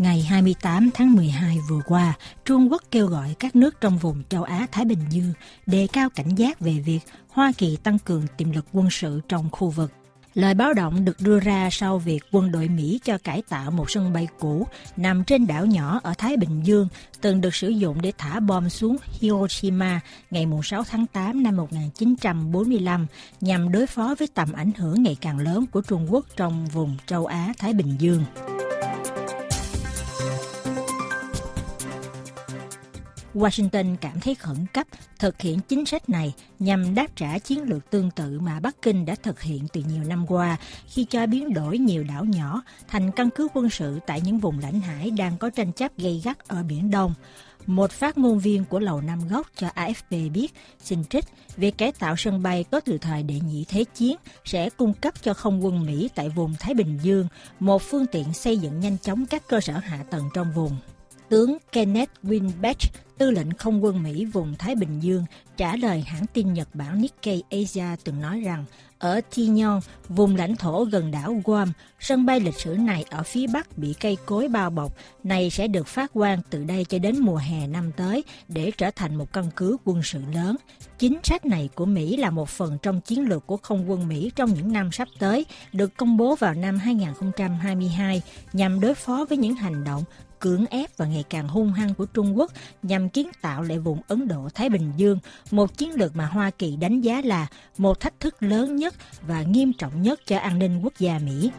Ngày 28 tháng 12 vừa qua, Trung Quốc kêu gọi các nước trong vùng châu Á-Thái Bình Dương đề cao cảnh giác về việc Hoa Kỳ tăng cường tiềm lực quân sự trong khu vực. Lời báo động được đưa ra sau việc quân đội Mỹ cho cải tạo một sân bay cũ nằm trên đảo nhỏ ở Thái Bình Dương, từng được sử dụng để thả bom xuống Hiroshima ngày 6 tháng 8 năm 1945 nhằm đối phó với tầm ảnh hưởng ngày càng lớn của Trung Quốc trong vùng châu Á-Thái Bình Dương. Washington cảm thấy khẩn cấp thực hiện chính sách này nhằm đáp trả chiến lược tương tự mà Bắc Kinh đã thực hiện từ nhiều năm qua khi cho biến đổi nhiều đảo nhỏ thành căn cứ quân sự tại những vùng lãnh hải đang có tranh chấp gây gắt ở Biển Đông. Một phát ngôn viên của Lầu Năm Góc cho AFP biết, xin trích, việc cải tạo sân bay có từ thời đệ nhị thế chiến sẽ cung cấp cho không quân Mỹ tại vùng Thái Bình Dương một phương tiện xây dựng nhanh chóng các cơ sở hạ tầng trong vùng. Tướng Kenneth Winbach, tư lệnh không quân Mỹ vùng Thái Bình Dương, trả lời hãng tin Nhật Bản Nikkei Asia từng nói rằng ở Tinyon, vùng lãnh thổ gần đảo Guam, sân bay lịch sử này ở phía bắc bị cây cối bao bọc, này sẽ được phát quang từ đây cho đến mùa hè năm tới để trở thành một căn cứ quân sự lớn. Chính sách này của Mỹ là một phần trong chiến lược của không quân Mỹ trong những năm sắp tới, được công bố vào năm 2022 nhằm đối phó với những hành động cưỡng ép và ngày càng hung hăng của Trung Quốc nhằm kiến tạo lại vùng Ấn Độ-Thái Bình Dương, một chiến lược mà Hoa Kỳ đánh giá là một thách thức lớn nhất và nghiêm trọng nhất cho an ninh quốc gia Mỹ.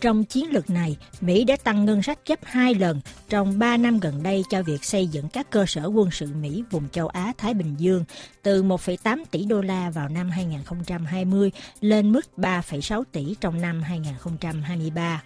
Trong chiến lược này, Mỹ đã tăng ngân sách gấp 2 lần trong 3 năm gần đây cho việc xây dựng các cơ sở quân sự Mỹ vùng châu Á-Thái Bình Dương từ 1,8 tỷ đô la vào năm 2020 lên mức 3,6 tỷ trong năm 2023.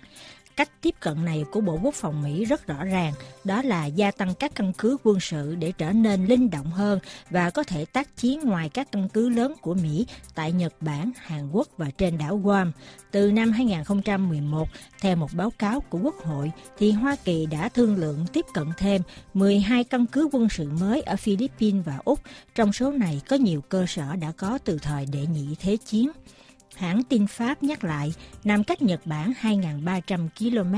Cách tiếp cận này của Bộ Quốc phòng Mỹ rất rõ ràng, đó là gia tăng các căn cứ quân sự để trở nên linh động hơn và có thể tác chiến ngoài các căn cứ lớn của Mỹ tại Nhật Bản, Hàn Quốc và trên đảo Guam. Từ năm 2011, theo một báo cáo của Quốc hội, thì Hoa Kỳ đã thương lượng tiếp cận thêm 12 căn cứ quân sự mới ở Philippines và Úc, trong số này có nhiều cơ sở đã có từ thời đệ nhị thế chiến. Hãng tin Pháp nhắc lại, nằm cách Nhật Bản 2.300 km,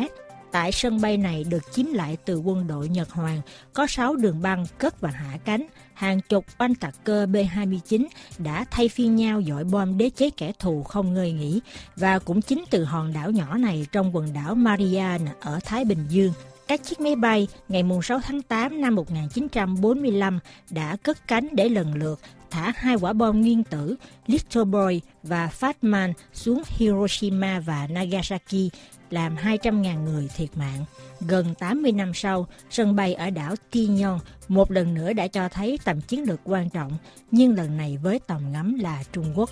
tại sân bay này được chiếm lại từ quân đội Nhật Hoàng, có 6 đường băng cất và hạ cánh, hàng chục oanh tạc cơ B-29 đã thay phiên nhau dội bom đế chế kẻ thù không ngơi nghỉ, và cũng chính từ hòn đảo nhỏ này trong quần đảo Mariana ở Thái Bình Dương, các chiếc máy bay ngày 6 tháng 8 năm 1945 đã cất cánh để lần lượt thả hai quả bom nguyên tử Little Boy và Fat Man xuống Hiroshima và Nagasaki, làm 200.000 người thiệt mạng. Gần 80 năm sau, sân bay ở đảo Tinyon một lần nữa đã cho thấy tầm chiến lược quan trọng, nhưng lần này với tầm ngắm là Trung Quốc.